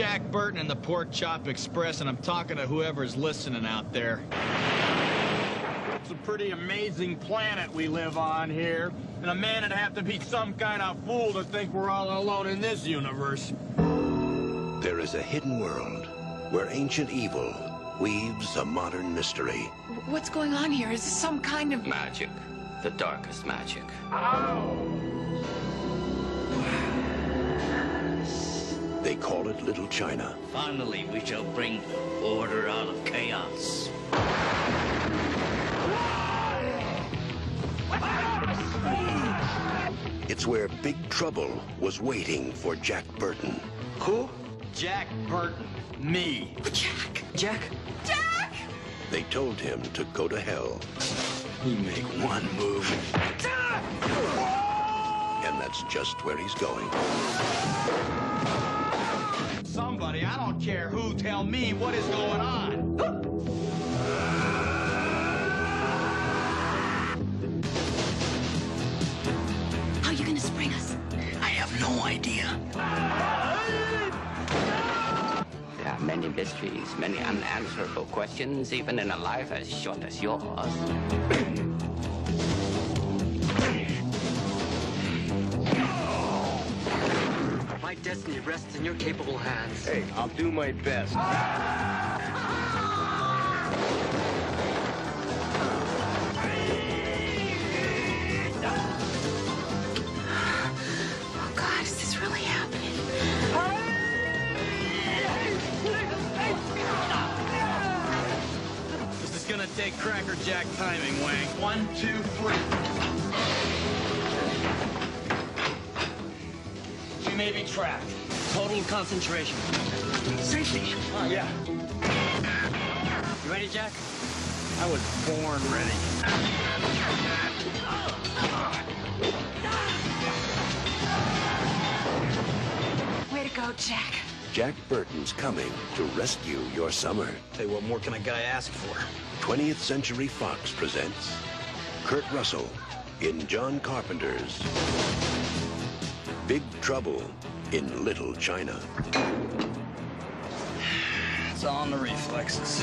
Jack Burton and the Pork Chop Express, and I'm talking to whoever's listening out there. It's a pretty amazing planet we live on here, and a man would have to be some kind of fool to think we're all alone in this universe. There is a hidden world where ancient evil weaves a modern mystery. What's going on here? Is this some kind of... Magic. The darkest magic. They call it Little China. Finally, we shall bring order out of chaos. It's where Big Trouble was waiting for Jack Burton. Who? Jack Burton. Me. Jack! Jack? Jack! They told him to go to hell. You make one move. And that's just where he's going. Somebody, I don't care who, tell me what is going on. How are you gonna spring us? I have no idea. There are many mysteries, many unanswerable questions, even in a life as short as yours. My destiny rests in your capable hands. Hey, I'll do my best. Oh, God, is this really happening? This is gonna take Cracker Jack timing, Wang. One, two, three. We may be trapped. Total concentration. Safety. Oh, yeah. You ready, Jack? I was born ready. Way to go, Jack. Jack Burton's coming to rescue your summer. Hey, what more can a guy ask for? 20th Century Fox presents Kurt Russell in John Carpenter's Big Trouble in Little China. It's all in the reflexes.